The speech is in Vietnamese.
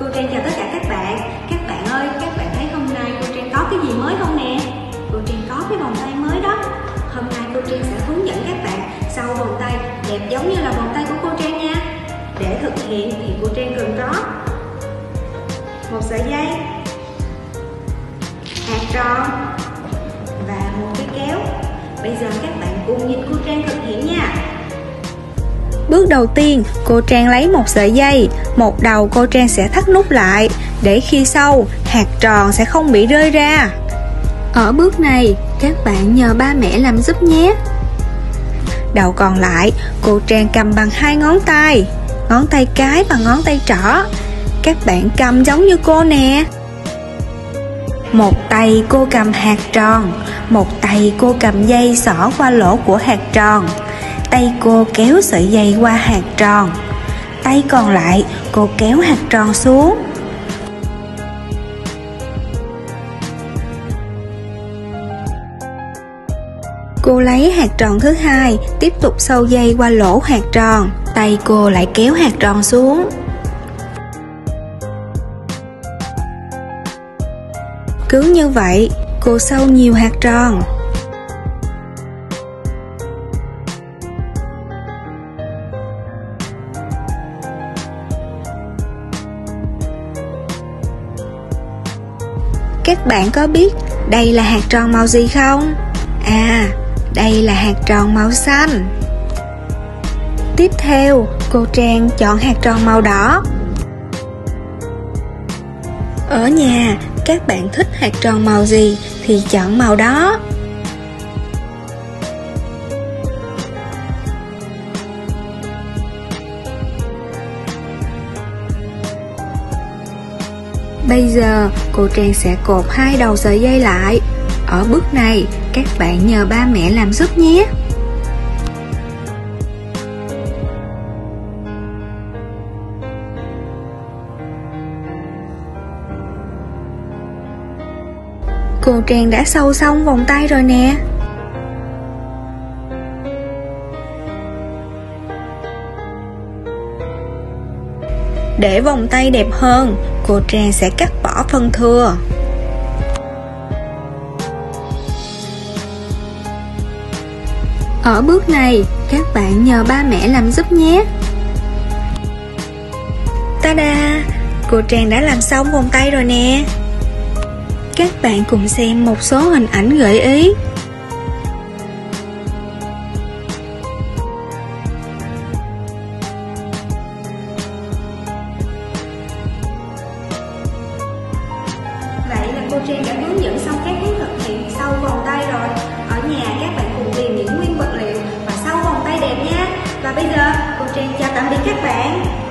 Cô Trang chào tất cả các bạn. Các bạn ơi, các bạn thấy hôm nay cô Trang có cái gì mới không nè? Cô Trang có cái vòng tay mới đó. Hôm nay cô Trang sẽ hướng dẫn các bạn sau vòng tay đẹp giống như là vòng tay của cô Trang nha. Để thực hiện thì cô Trang cần có một sợi dây hạt tròn và một cái kéo. Bây giờ các bạn Bước đầu tiên, cô Trang lấy một sợi dây, một đầu cô Trang sẽ thắt nút lại, để khi sau, hạt tròn sẽ không bị rơi ra. Ở bước này, các bạn nhờ ba mẹ làm giúp nhé. Đầu còn lại, cô Trang cầm bằng hai ngón tay, ngón tay cái và ngón tay trỏ. Các bạn cầm giống như cô nè. Một tay cô cầm hạt tròn, một tay cô cầm dây xỏ qua lỗ của hạt tròn tay cô kéo sợi dây qua hạt tròn. Tay còn lại, cô kéo hạt tròn xuống. Cô lấy hạt tròn thứ hai, tiếp tục sâu dây qua lỗ hạt tròn. Tay cô lại kéo hạt tròn xuống. Cứ như vậy, cô sâu nhiều hạt tròn. Các bạn có biết đây là hạt tròn màu gì không? À, đây là hạt tròn màu xanh. Tiếp theo, cô Trang chọn hạt tròn màu đỏ. Ở nhà, các bạn thích hạt tròn màu gì thì chọn màu đó. Bây giờ cô Trang sẽ cột hai đầu sợi dây lại. Ở bước này các bạn nhờ ba mẹ làm giúp nhé. Cô Trang đã sâu xong vòng tay rồi nè. Để vòng tay đẹp hơn, cô Trang sẽ cắt bỏ phần thừa. Ở bước này, các bạn nhờ ba mẹ làm giúp nhé. Ta-da! Cô Trang đã làm xong vòng tay rồi nè. Các bạn cùng xem một số hình ảnh gợi ý cô Trang đã hướng dẫn xong các bước thực hiện sau vòng tay rồi Ở nhà, các bạn cùng tìm những nguyên vật liệu và sau vòng tay đẹp nhé. Và bây giờ, cô Trang chào tạm biệt các bạn